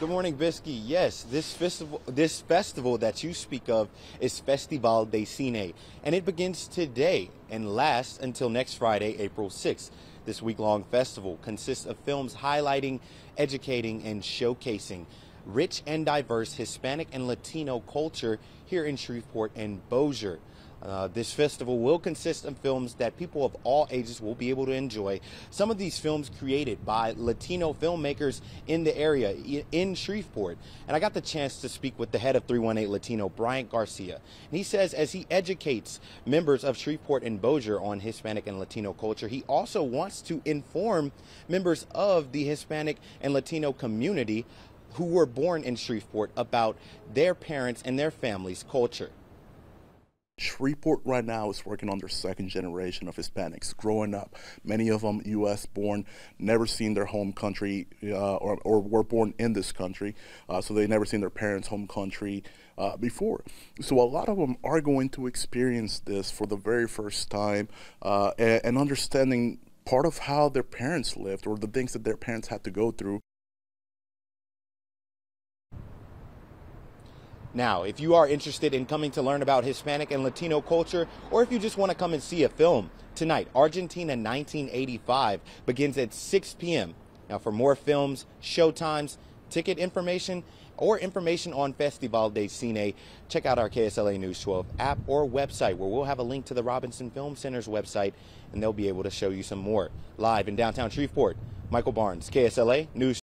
Good morning, Bisky. Yes, this festival, this festival that you speak of is Festival de Cine, and it begins today and lasts until next Friday, April 6th. This week-long festival consists of films highlighting, educating, and showcasing rich and diverse Hispanic and Latino culture here in Shreveport and Bossier. Uh, this festival will consist of films that people of all ages will be able to enjoy. Some of these films created by Latino filmmakers in the area, in Shreveport. And I got the chance to speak with the head of 318 Latino, Bryant Garcia. And he says as he educates members of Shreveport and Bossier on Hispanic and Latino culture, he also wants to inform members of the Hispanic and Latino community who were born in Shreveport about their parents and their families' culture. Shreveport right now is working on their second generation of Hispanics growing up. Many of them U.S. born, never seen their home country, uh, or, or, were born in this country, uh, so they never seen their parents' home country uh, before. So a lot of them are going to experience this for the very first time uh, and, and understanding part of how their parents lived or the things that their parents had to go through Now, if you are interested in coming to learn about Hispanic and Latino culture, or if you just want to come and see a film, tonight, Argentina 1985 begins at 6 p.m. Now, for more films, showtimes, ticket information, or information on Festival de Cine, check out our KSLA News 12 app or website where we'll have a link to the Robinson Film Center's website and they'll be able to show you some more. Live in downtown Shreveport, Michael Barnes, KSLA News